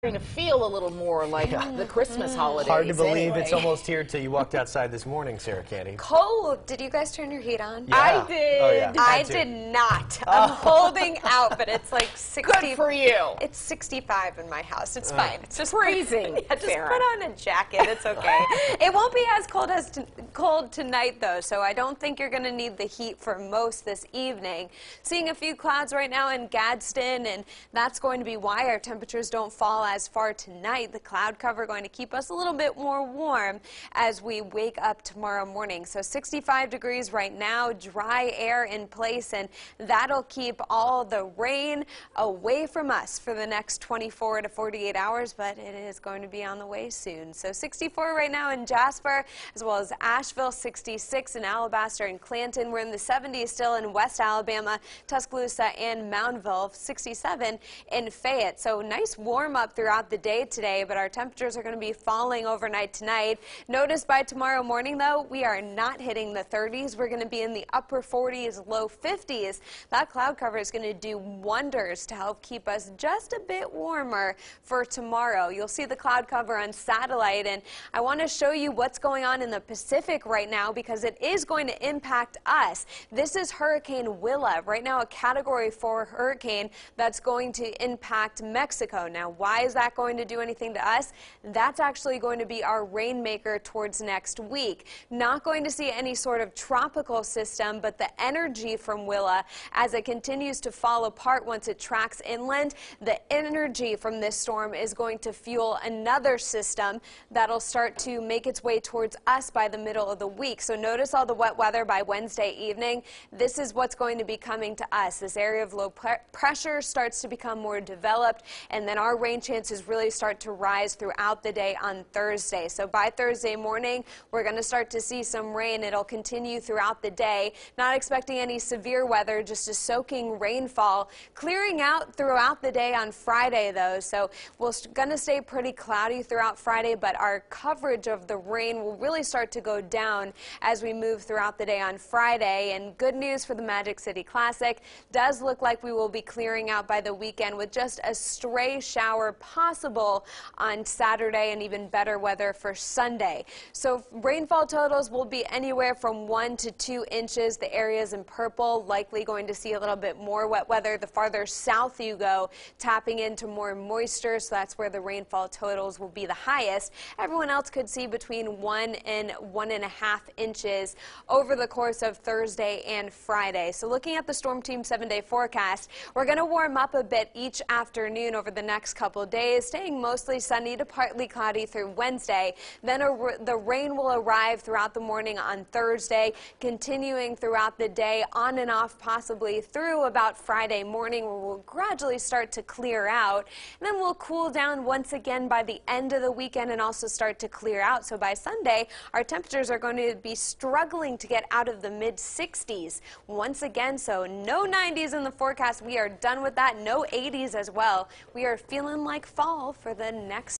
to feel a little more like the Christmas mm. holidays. Hard to believe anyway. it's almost here till you walked outside this morning, Sarah Candy. Cold. Did you guys turn your heat on? Yeah. I did. Oh, yeah. I Had did not. I'm oh. holding out, but it's like 60. Good for you. It's 65 in my house. It's uh. fine. It's just freezing, Yeah, just Sarah. put on a jacket. It's okay. it won't be as cold as t- cold tonight though, so I don't think you're going to need the heat for most this evening. Seeing a few clouds right now in Gadsden, and that's going to be why our temperatures don't fall as far tonight. The cloud cover going to keep us a little bit more warm as we wake up tomorrow morning. So 65 degrees right now, dry air in place, and that'll keep all the rain away from us for the next 24 to 48 hours, but it is going to be on the way soon. So 64 right now in Jasper, as well as Ashville, 66 in Alabaster and Clanton. We're in the 70s still in West Alabama, Tuscaloosa, and Moundville, 67 in Fayette. So nice warm up throughout the day today, but our temperatures are going to be falling overnight tonight. Notice by tomorrow morning, though, we are not hitting the 30s. We're going to be in the upper 40s, low 50s. That cloud cover is going to do wonders to help keep us just a bit warmer for tomorrow. You'll see the cloud cover on satellite, and I want to show you what's going on in the Pacific right now because it is going to impact us. This is Hurricane Willa, right now a Category 4 hurricane that's going to impact Mexico. Now, why is that going to do anything to us? That's actually going to be our rainmaker towards next week. Not going to see any sort of tropical system, but the energy from Willa as it continues to fall apart once it tracks inland, the energy from this storm is going to fuel another system that'll start to make its way towards us by the middle of the week. So notice all the wet weather by Wednesday evening. This is what's going to be coming to us. This area of low pre- pressure starts to become more developed, and then our rain chances really start to rise throughout the day on Thursday. So by Thursday morning, we're going to start to see some rain. It'll continue throughout the day. Not expecting any severe weather, just a soaking rainfall. Clearing out throughout the day on Friday, though. So we're going to stay pretty cloudy throughout Friday, but our coverage of the rain will really start to go down as we move throughout the day on Friday. And good news for the Magic City Classic. Does look like we will be clearing out by the weekend with just a stray shower possible on Saturday and even better weather for Sunday. So rainfall totals will be anywhere from one to two inches. The areas in purple likely going to see a little bit more wet weather. The farther south you go, tapping into more moisture, so that's where the rainfall totals will be the highest. Everyone else could see between one and one and a half inches over the course of Thursday and Friday. So looking at the Storm Team seven day forecast, we're going to warm up a bit each afternoon over the next couple days, staying mostly sunny to partly cloudy through Wednesday. Then the rain will arrive throughout the morning on Thursday, continuing throughout the day, on and off possibly through about Friday morning, where we'll gradually start to clear out. And then we'll cool down once again by the end of the weekend and also start to clear out. So by Sunday, our temperatures are going to be struggling to get out of the mid 60s once again. So no 90s in the forecast. We are done with that. No 80s as well. We are feeling like fall for the next